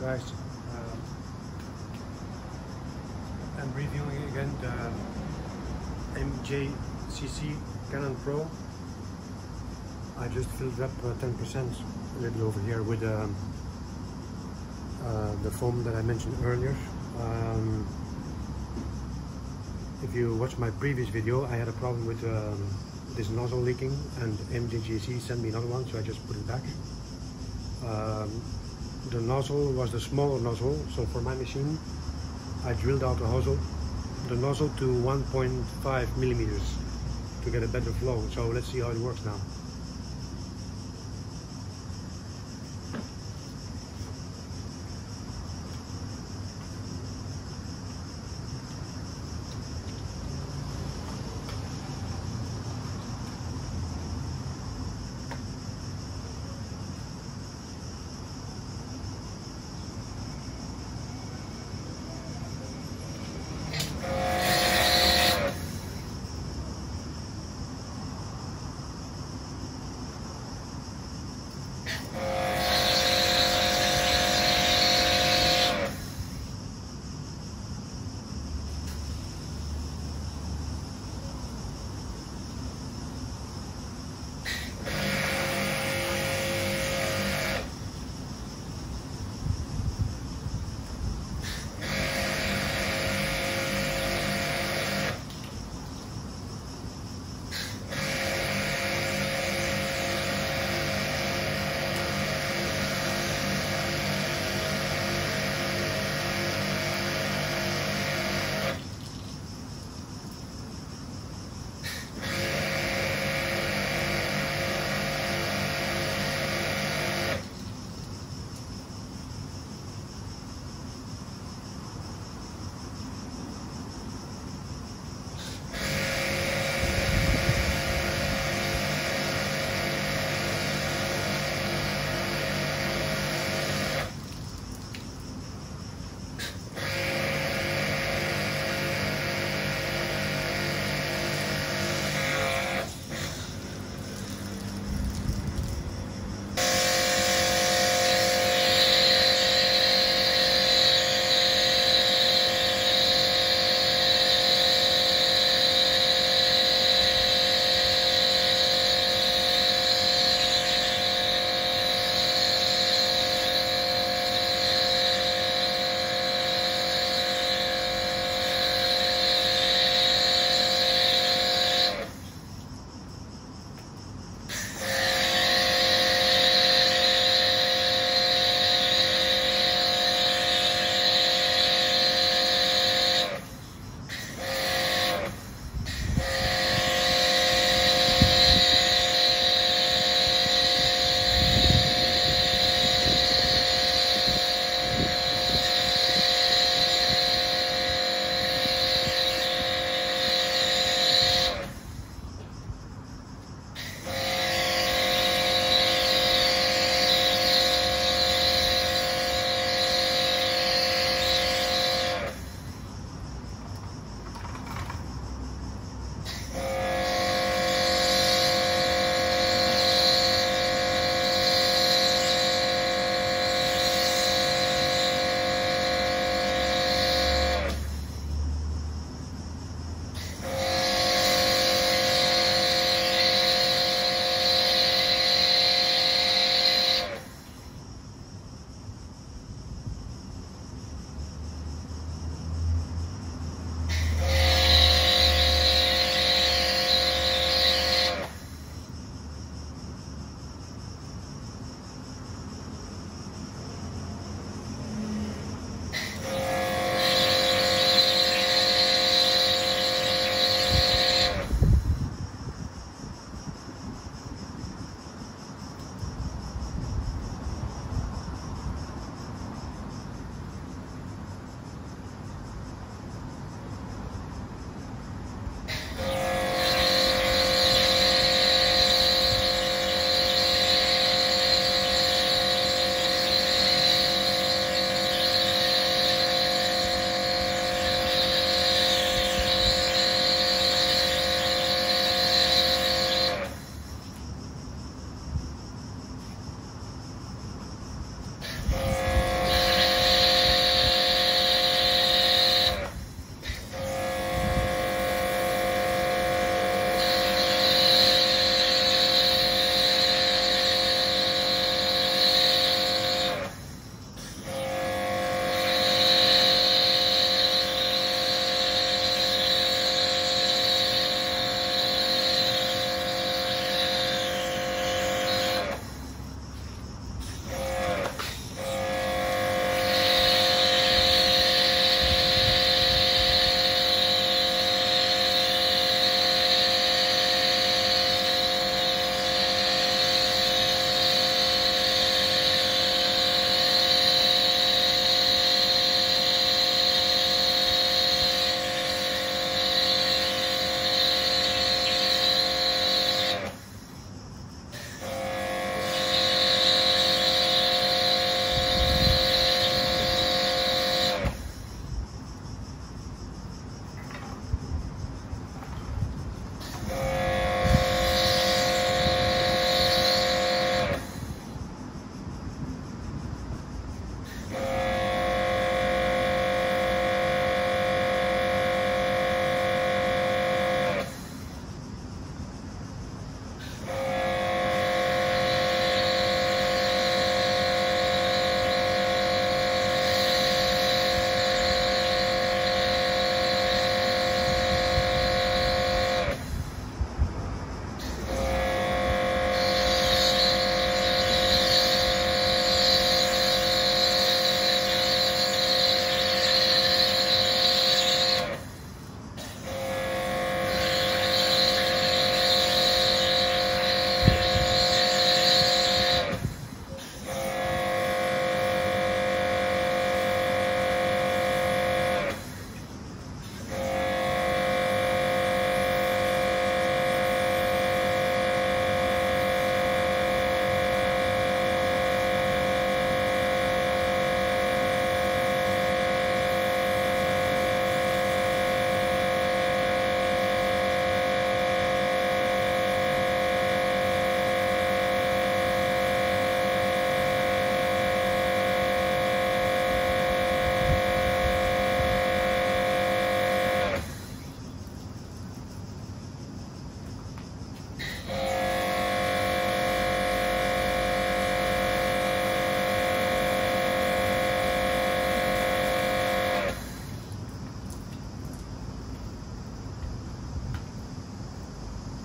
Guys, uh, I'm reviewing again the MJCC Cannon Pro. I just filled up 10% uh, a little over here with um, uh, the foam that I mentioned earlier. Um, if you watch my previous video, I had a problem with um, this nozzle leaking and MJCC sent me another one, so I just put it back. Um, the nozzle was the smaller nozzle, so for my machine, I drilled out the nozzle, the nozzle to 1.5 millimeters to get a better flow. So let's see how it works now.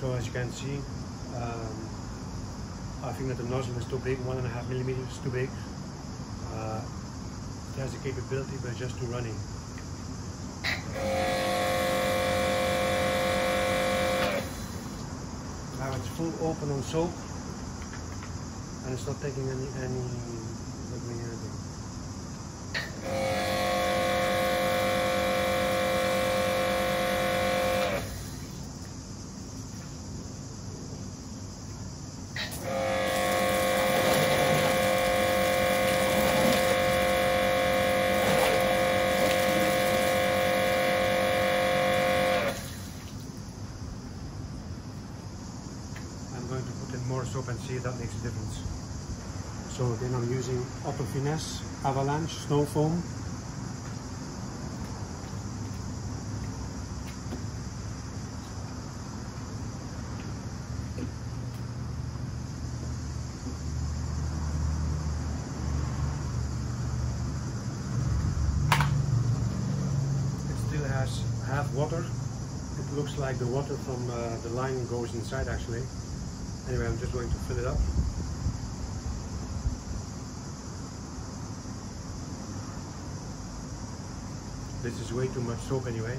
So as you can see, um, I think that the nozzle is too big, one and a half millimeters too big. Uh, it has the capability, but it's just too runny. Now it's full open on soap, and it's not taking any any not doing anything. I'm going to put in more soap and see if that makes a difference. So then I'm using Auto Finesse Avalanche Snow Foam. It still has half water. It looks like the water from uh, the line goes inside actually. Anyway, I'm just going to fill it up. This is way too much soap anyway.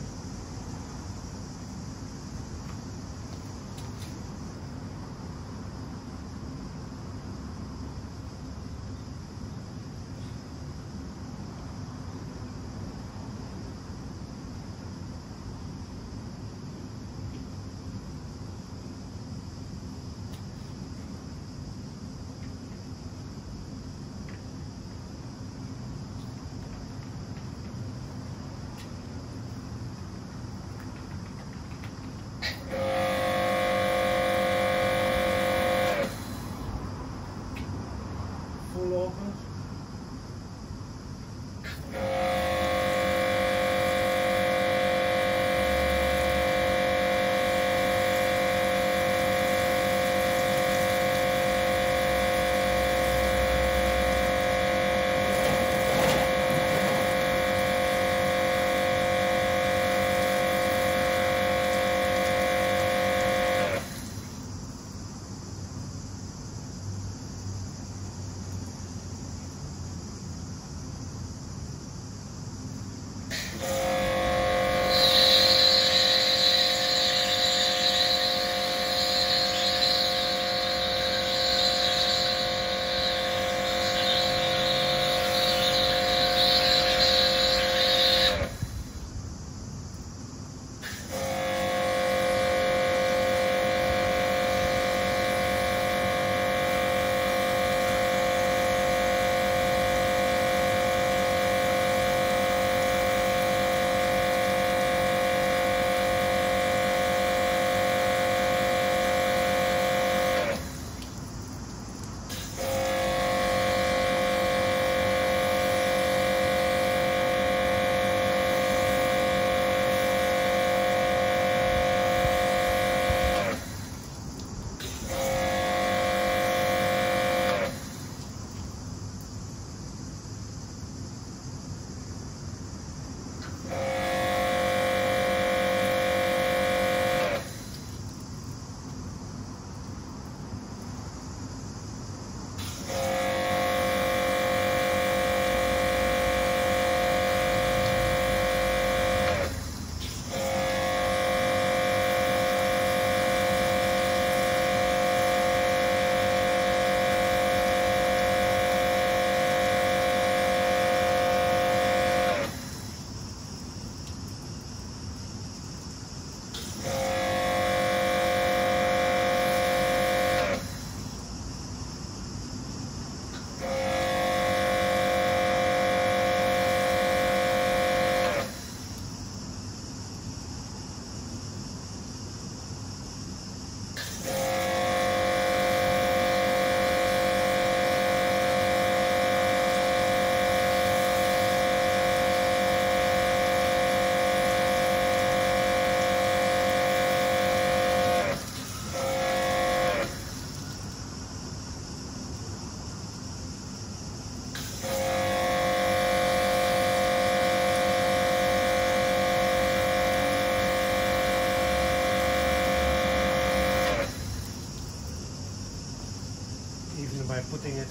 Putting it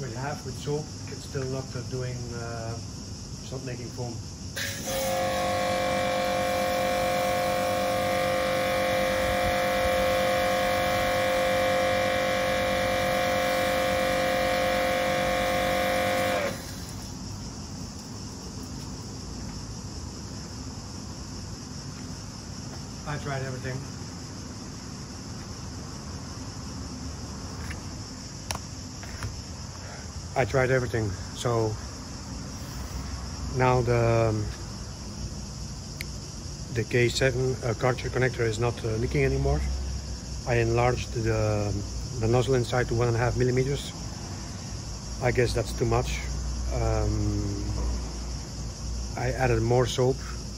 with half with soap, it's still not doing, uh, it's not making foam. I tried everything. I tried everything. So now the um, the K7 uh, cartridge connector is not uh, leaking anymore. I enlarged the, the nozzle inside to one and a half millimeters. I guess that's too much. Um, I added more soap.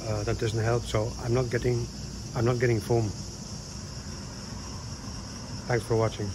Uh, that doesn't help. So I'm not getting I'm not getting foam. Thanks for watching.